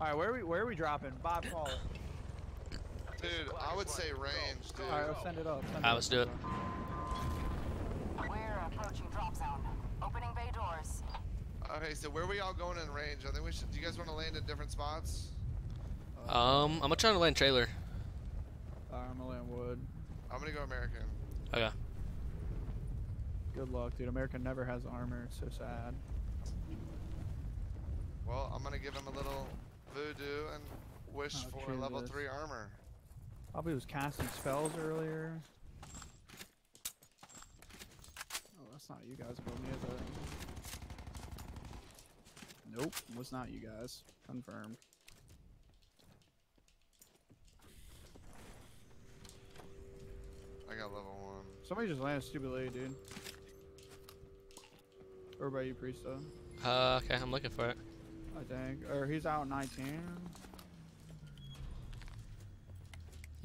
All right, where are we? Where are we dropping? Bob, call it. Dude, I would say range, dude. All right, let's send it up. Send Alright, let's do it. We're approaching drop zone. Opening bay doors. Okay, so where are we all going in range? I think we should. Do you guys want to land in different spots? Um, I'm gonna try to land trailer. All right, I'm gonna land wood. I'm gonna go American. Okay. Good luck, dude. America never has armor. It's so sad. Well, I'm gonna give him a little voodoo and wish Oh, for level Jesus. three armor. Probably was casting spells earlier. Oh, that's not you guys above me, is it? Nope, was not you guys. Confirmed. I got level one. Somebody just landed stupid lady, dude. Or about you, Priesta? Uh, okay, I'm looking for it. I think. Or he's out 19.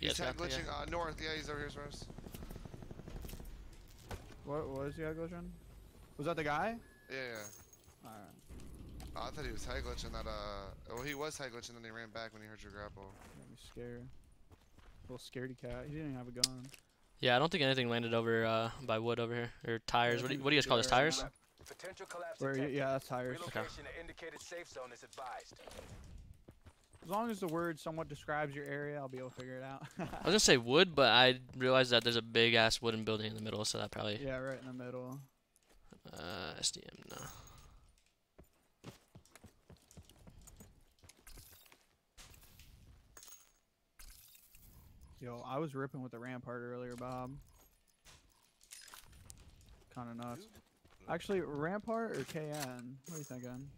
You He's guys head got yeah. glitching uh, north. Yeah, he's over here first. What was he glitching? Was that the guy? Yeah, yeah. Alright. Oh, I thought he was high glitching that. Uh, well, he was high glitching, and then he ran back when he heard your grapple. Got me scared. Little scaredy cat. He didn't even have a gun. Yeah, I don't think anything landed over uh by wood over here or tires. What do you, what do you guys call this? Tires? Potential collapse Where, detected. yeah, that's tires. Relocation to indicated safe zone is advised. As long as the word somewhat describes your area, I'll be able to figure it out. I was gonna say wood, but I realized that there's a big ass wooden building in the middle, so that probably yeah, right in the middle. uh SDM no. Yo, I was ripping with the rampart earlier, Bob. Kind of nuts. Actually, rampart or KN? What are you thinking?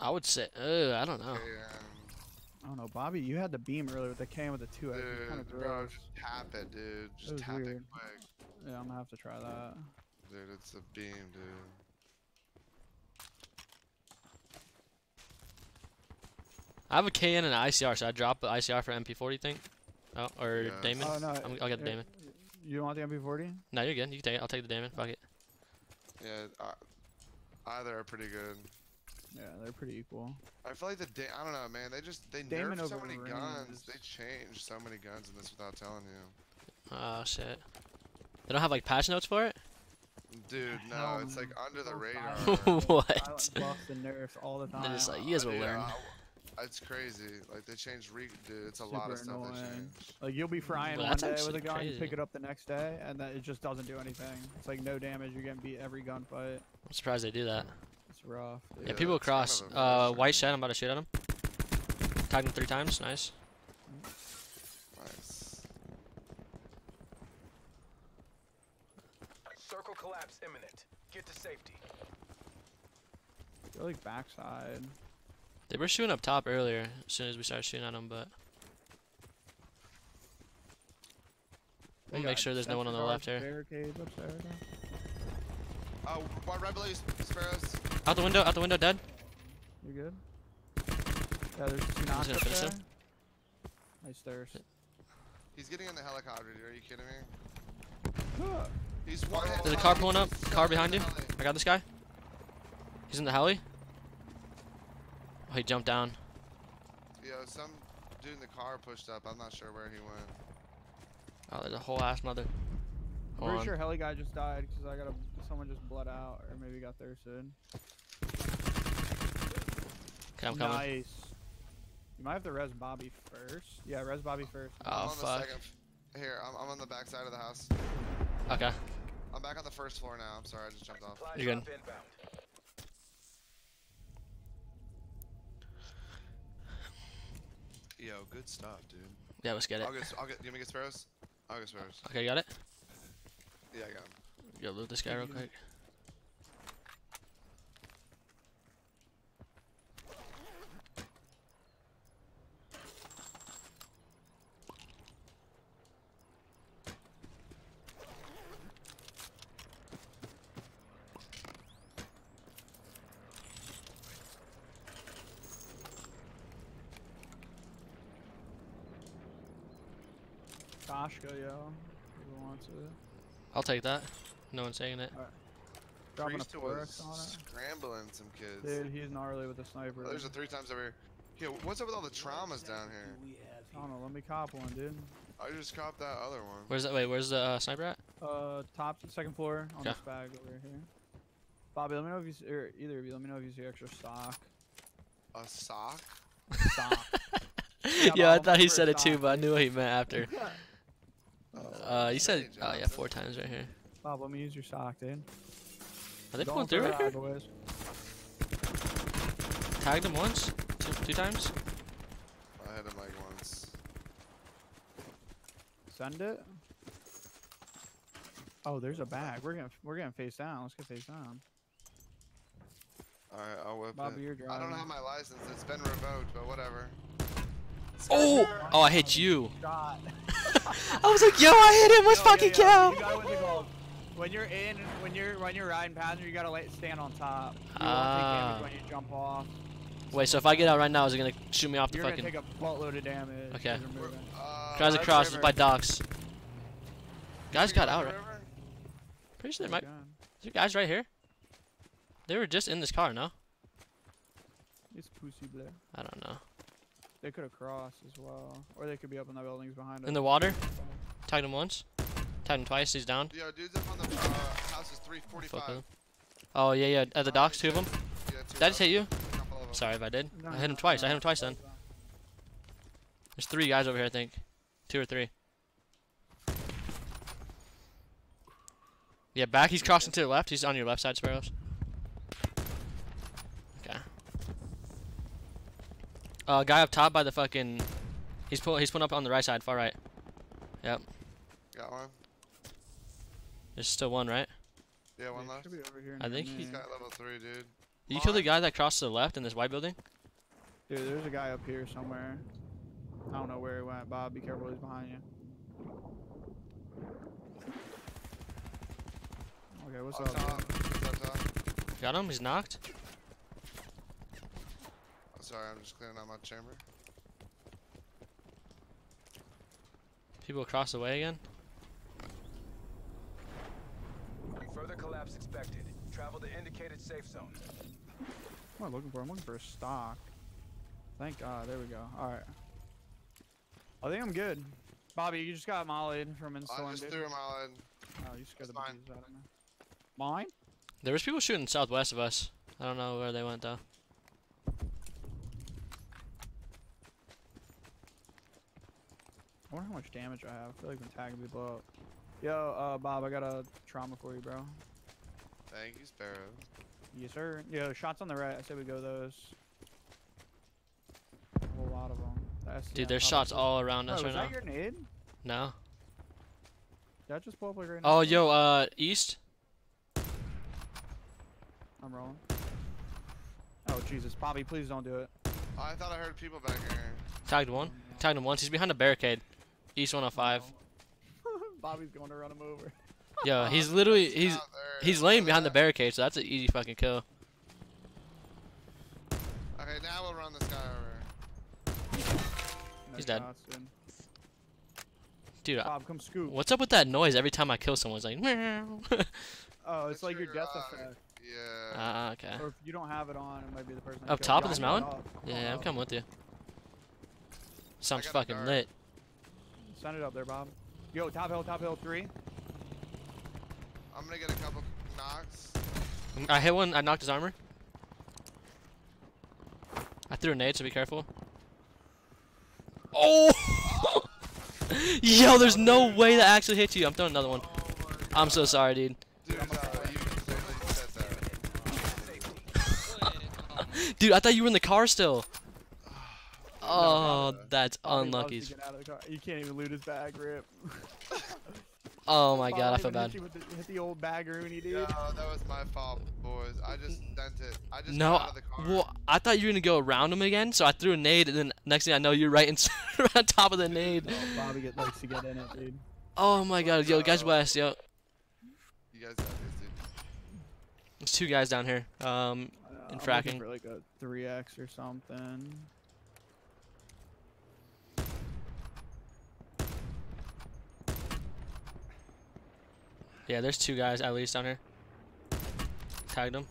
I would say uh I don't know. Okay, I don't know, Bobby. You had the beam earlier with the KN with the two X. It's kind of bro, just tap it, dude. Just was tap it quick, Yeah, I'm gonna have to try that. dude. It's a beam, dude. I have a KN and an ICR, so I drop the ICR for MP40 think. Oh, or Yeah. Daemon. Oh no, I'm, I'll get the Daemon. You don't want the MP40? No, you're good. You can take it. I'll take the Daemon. Fuck it. Yeah, uh, either are pretty good. Yeah, they're pretty equal. I feel like the da- I don't know, man. They just they Damon nerfed so many range guns. They changed so many guns in this without telling you. Oh shit. They don't have like patch notes for it. Dude, no, Hell it's like under the radar. what? Silent buffs and nerfs all the time. They're just like, you guys will Dude, learn. I- It's crazy. Like they changed re dude, it's a lot of Super stuff they annoying. changed. Like you'll be frying Well, one day with a gun, you pick it up the next day, and then it just doesn't do anything. It's like no damage. You're getting beat every gunfight. I'm surprised they do that. It's rough. Yeah, Yeah, people it's kind across. of Uh, white shed. I'm about to shoot at him. Tagged him three times. Nice. Nice. Circle collapse imminent. Get to safety. They're like backside. They were shooting up top earlier. As soon as we started shooting at them, but They We'll make sure there's no one on the left guards, here. Barricades upstairs. Oh, what red blaze sparrows? out the window. Out the window. Dead. You good? Yeah, there's two knocks gonna up there. him. Nice thirst. He's getting in the helicopter, dude. Are you kidding me? He's one hit. There's a car pulling up. Car behind the you. I got this guy. He's in the heli. Oh, he jumped down. Yo, some dude in the car pushed up. I'm not sure where he went. Oh, there's a whole ass mother. I'm pretty on. sure heli guy just died because I got a someone just bled out or maybe got thirsted. Okay, I'm coming. Nice. You might have to res Bobby first. Yeah, res Bobby first. Oh, I'm Oh on fuck. second. Here, I'm, I'm on the back side of the house. Okay. I'm back on the first floor now. I'm sorry, I just jumped off. You're good. Yo, good stuff, dude. Yeah, let's get it. I'll get, I'll get, you want me to get sparrows? I'll get sparrows. Okay, you got it. Yeah, I got 'em. Yo, loot this guy real quick. Koshka, yo. Who wants it? I'll take that. No one's saying it. Dropping a Priest 4x was on it. scrambling some kids. Dude, he's gnarly with a sniper. Oh, there's a three times over here. Yeah, what's up with all the traumas down here? I don't know, let me cop one, dude. I just copped that other one. Where's that? Wait, where's the uh, sniper at? Uh, top, second floor on Okay. this bag over here. Bobby, let me know if you see, or either of you, let me know if you see extra stock. A sock? Stock. Yeah, I thought he said it too, but I knew what he meant after. Oh, Uh, you said, oh yeah, four times right here. Bob, let me use your sock, dude. Are they Going pulling through for right the here? boys. Tagged him once, two, two times. I hit him like once. Send it. Oh, there's a bag. We're gonna we're gonna face down. Let's get face down. Alright, I'll whip Bobby, it. you're driving. I don't have my license. It's been revoked, but whatever. Oh, oh, I hit you. Shot. I was like, yo, I hit him. Let's Yo, yo, fucking yo, count. You gotta what's it called? When you're in, when you're when you're riding passenger, you gotta like stand on top. You won't take Ah. when you jump off. Wait, so if I get out right now, is it gonna shoot me off the You're fucking? gonna take a buttload of damage. Okay. as you're moving. Uh, Guys across River. by docks. Guys got out. Right? Pretty sure there might. Is there guys right here? They were just in this car, no? It's pussy blue. I don't know. They could have crossed as well, or they could be up in the buildings behind us. In the water. Tagged him once. Tagged him twice. He's down. Yo, dude's up on the uh, house is 345. Oh yeah, yeah. At the docks, two of them. Yeah, two Did I just hit you? A couple of 'em. Sorry if I did. No, I hit him no, twice. I hit him twice then. There's three guys over here, I think. Two or three. Yeah, back. He's crossing to the left. He's on your left side, Sparrows. Uh, guy up top by the fucking. He's pulling. He's pulling up on the right side, far right. Yep. Got one? There's still one, right? Yeah, one They left. should be over here I think me. he's He's got level 3, dude. You killed the guy that crossed to the left in this white building. Dude, there's a guy up here somewhere. I don't know where he went. Bob, be careful. He's behind you. Okay, what's Up up? top. dude? He's up top. Got him. He's knocked. Sorry, I'm just clearing out my chamber. People across the way again. Further collapse expected. Travel to indicated safe zone. What am I looking for? I'm looking for a stock. Thank God. There we go. All right. I think I'm good. Bobby, you just got mollied from installing. I installing. just dude. threw him out in. Oh, you scared the That's fine. bejesus out of me. Mine? There was people shooting southwest of us. I don't know where they went though. I wonder how much damage I have. I feel like I'm tagging people up. Yo, uh, Bob, I got a trauma for you, bro. Thank you, Sparrow. Yes, sir. Yo, shots on the right. I said we go those. A whole lot of them. Dude, there's shots all around Oh, us was right that now. your nade? No. Did that just blow up like right Oh, next to yo, uh, east. I'm rolling. Oh, Jesus. Bobby, please don't do it. Oh, I thought I heard people back here. Tagged one. Tagged him once. He's behind a barricade. East 105. Bobby's going to run him over. Yo, he's literally he's he's laying behind the barricade, so that's an easy fucking kill. Okay, now we'll run this guy over. No He's dead. dude. Dude, I- Bob, come scoop. what's up with that noise every time I kill someone? It's like, meow. Oh, it's That's like your your, death uh, effect. Yeah. Ah, okay. Or if you don't have it on, it might be the person. Up top of this mountain? Yeah, I'm coming with you. Sounds fucking dart. lit. Send it up there, Bob. Yo, top hill, top hill, three. I'm gonna get a couple knocks. I hit one. I knocked his armor. I threw a nade, so be careful. Oh! Yo, there's no way that actually hit you. I'm throwing another one. Oh I'm so sorry, dude. Dude, uh, you literally said that. Dude, I thought you were in the car still. Oh, no. that's unlucky. get out of the car. You can't even loot his bag, Rip. Oh my god, I Bobby feel even hit bad. you with the- Hit the old baggeroony, dude. Yo, that was my fault, boys. I just sent it. I just No, got out of the car. well, I thought you were gonna go around him again, so I threw a nade, and then next thing I know, you're right, in, on top of the nade. Oh, Bobby get, likes to get in it, dude. Oh my god, yo, guys No. west, yo. You guys got this, dude. There's two guys down here. Um, Uh, In I'm looking fracking. for like a 3x or something. Yeah, there's two guys at least down here. Tagged them.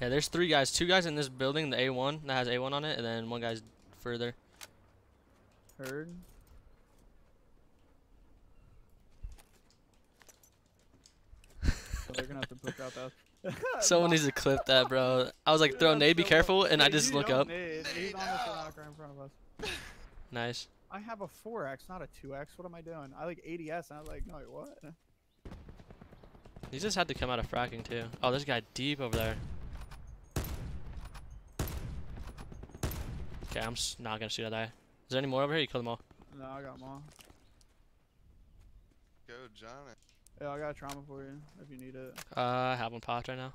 Yeah, there's three guys. Two guys in this building, the A1 that has A1 on it, and then one guy's further. Heard. So they're gonna have to push out that. Someone needs to clip that, bro. I was like, throw a That's nade, be careful, and I just look up. Nade. He's on this in front of us. Nice. I have a 4x, not a 2x. What am I doing? I like ADS, and I was like, no, wait, what? He just had to come out of fracking too. Oh, there's a guy deep over there. Okay, I'm not gonna shoot that guy. Is there any more over here? You killed them all. No, I got them all. Go, Johnny. Yeah, I got a trauma for you if you need it. Uh, I have one popped right now.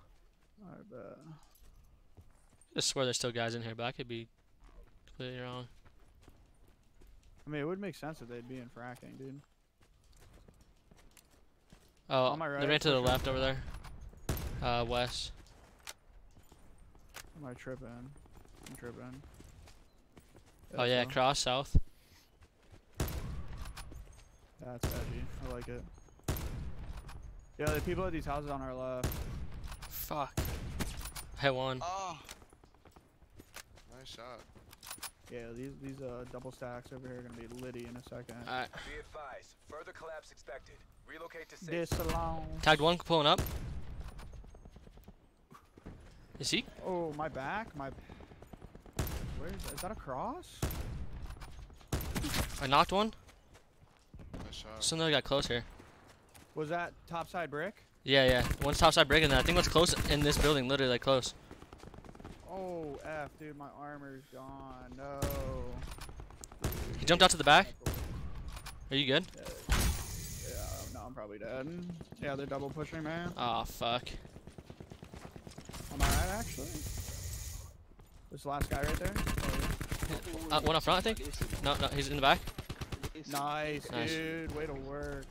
I bet. I just swear there's still guys in here, but I could be completely wrong. I mean, it would make sense if they'd be in fracking, dude. Oh, On my they right, ran to the pushing. left over there. Uh, west. Am I tripping? I'm tripping. Oh yeah, so- cross south. That's edgy. I like it. Yeah, the people at these houses on our left. Fuck. Hit one. Oh. Nice shot. Yeah, these these uh double stacks over here are gonna be litty in a second. Alright. Be advised, further collapse expected. Relocate to safe This alone. Tagged one, pulling up. Is he? Oh, my back, my. Where is that? Is that a cross? I knocked one. Nice shot. So another guy close here. Was that topside brick? Yeah, yeah. One's topside brick, and then I think one's close in this building, literally like close. Oh, F, dude, my armor's gone. No. He jumped out to the back. Are you good? Yeah, no, I'm probably dead. Yeah, they're double pushing, man. Oh fuck. Am I right, actually? This last guy right there? Oh, Uh, one up front, I think. No, no, he's in the back. Nice, Nice. dude. Way to work.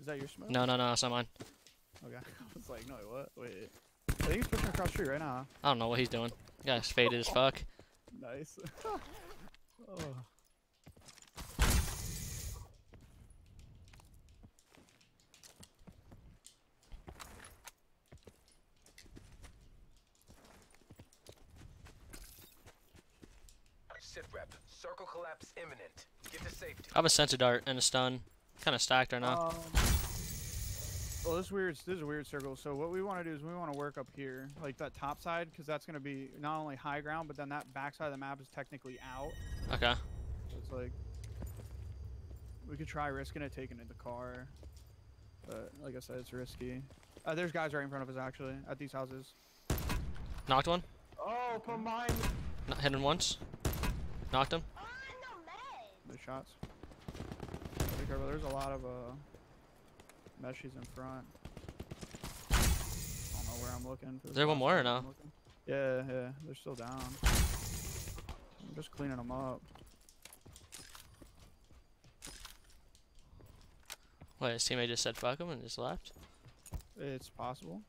Is that your smoke? No, no, no, it's not mine. Okay. I was like, no, what? Wait. I think he's pushing across the street right now. I don't know what he's doing. Guy's faded as fuck. Nice. oh. Circle collapse imminent. Get to safety. I have a sensor dart and a stun. Kind of stacked right now. Um, well, this is weird. This is a weird circle. So what we want to do is we want to work up here, like that top side, because that's going to be not only high ground, but then that back side of the map is technically out. Okay. So it's like we could try risking it, taking it the car, but like I said, it's risky. Uh, there's guys right in front of us actually at these houses. Knocked one. Oh, combine Not hit him once. Knocked him. the shots. Be careful. There's a lot of uh meshes in front. I don't know where I'm looking. For Is there one more or no? Yeah, yeah, they're still down. I'm just cleaning them up. Wait, his teammate just said fuck him and just left. It's possible.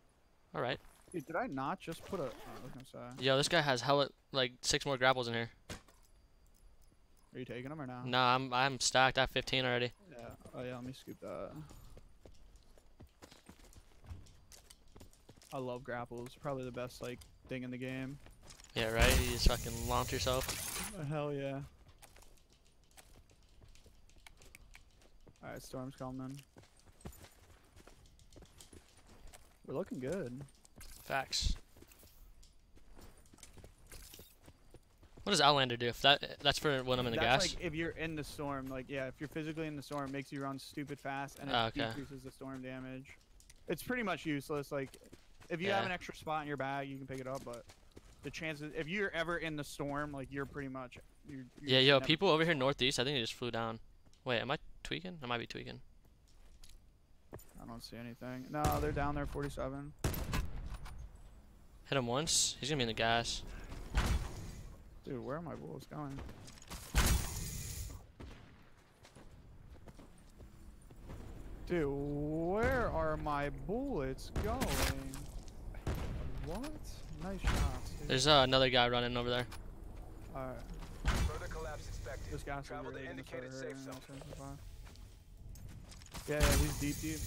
All right. Dude, did I not just put a? Oh, I was gonna say. Yo, this guy has hella like six more grapples in here. Are you taking them or no? Nah, I'm I'm stacked. I have 15 already. Yeah. Oh yeah. Let me scoop that. I love grapples. Probably the best like thing in the game. Yeah, right. You just fucking launch yourself. Oh, hell yeah. All right, storm's coming. We're looking good. Facts. What does Outlander do? If that that's for when I'm in the That's gas. like if you're in the storm, like yeah, if you're physically in the storm, it makes you run stupid fast and it Ah, okay. decreases the storm damage. It's pretty much useless. Like if you have an extra spot in your bag, you can pick it up, but the chances if you're ever in the storm, like you're pretty much you're, you're yeah, yo, people over here northeast. I think they just flew down. Wait, am I tweaking? I might be tweaking. I don't see anything. No, they're down there 47. Hit him once. He's gonna be in the gas. Dude, where are my bullets going? Dude, where are my bullets going? What? Nice shots, dude. There's uh, another guy running over there. Alright. Further collapse expected. expected. This guy's Travel to gonna indicated safe hurting zone. us. Yeah, yeah, he's deep, deep.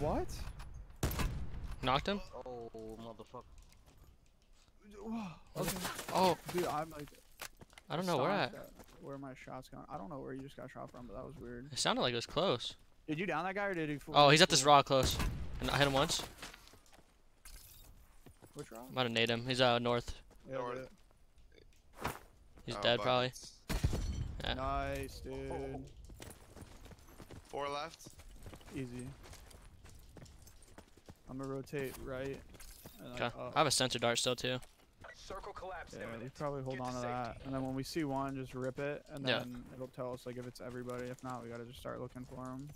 What? Knocked him. Oh, motherfucker. Okay. Oh, Dude, I'm like. I don't know where at. astonished at Where my shots going? I don't know where you just got shot from, but that was weird. It sounded like it was close. Did you down that guy or did he? Oh, he's at this full- rock close. And I hit him once. Which rock? Might have nade him. He's uh north. Yeah, North. He's Oh, dead probably. buckets. yeah. Yeah. Nice, dude. Four left. Easy. I'm gonna rotate right. and then Okay. I have a sensor dart still too. Circle collapse Yeah, you imminent. probably hold Get on to to that, and then when we see one, just rip it, and Yeah. then it'll tell us like if it's everybody. If not, we gotta just start looking for them.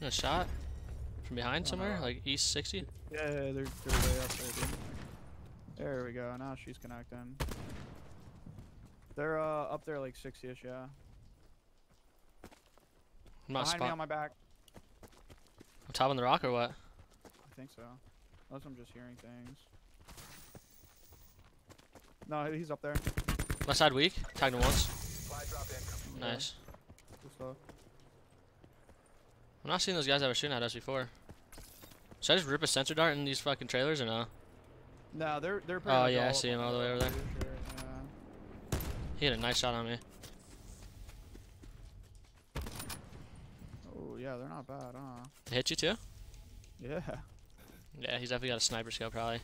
A shot from behind Oh, somewhere, no. like east 60. Yeah, yeah, they're, they're way up there, dude. There we go. Now she's connecting. They're uh up there like 60ish, yeah. I'm not Behind me on my back. I'm top on the rock or what? I think so. Unless I'm just hearing things. No, he's up there. Left side weak. Tagged him once. Supply drop incoming. Yeah, Nice. good stuff. I'm not seeing those guys that were shooting at us before. Should I just rip a sensor dart in these fucking trailers or no? No, they're they're. pretty Oh, yeah, I see him all the way over there. sure, yeah. He had a nice shot on me. Oh yeah, they're not bad, huh? They hit you too? Yeah. Yeah, he's definitely got a sniper skill probably.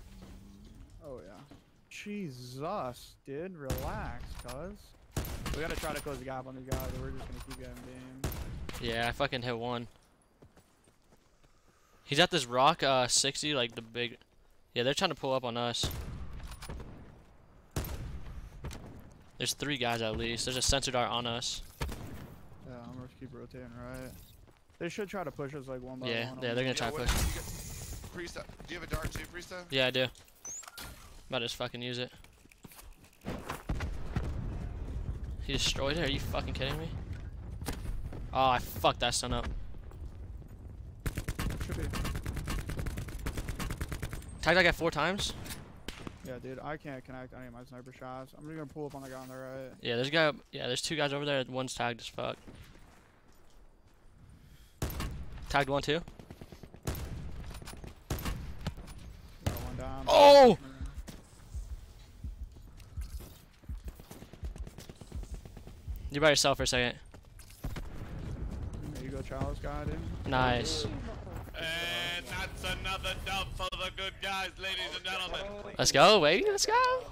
Oh yeah. Jesus, dude, relax, cuz. We gotta try to close the gap on these guys, or we're just gonna keep getting beamed. Yeah, I fucking hit one. He's at this rock, uh, 60, like the big. Yeah, they're trying to pull up on us. There's three guys at least. There's a sensor dart on us. Yeah, I'm gonna keep rotating right. They should try to push us like one by Yeah, one. yeah, on they're gonna try to push. you got- Priest, do you have a dart too, Priesta? Yeah, I do. About to just fucking use it. He destroyed it? Are you fucking kidding me? Oh, I fucked that stun up. Should be. Tagged that guy four times? Yeah, dude, I can't connect any of my sniper shots. I'm just gonna pull up on the guy on the right. Yeah, there's a guy. Yeah, there's two guys over there. One's tagged as fuck. Tagged one too. Got one down. Oh! oh! You by yourself for a second. There you go, Charles, guy, dude. Nice. And that's another dub for the good guys, ladies and gentlemen. Let's go, wait, let's go.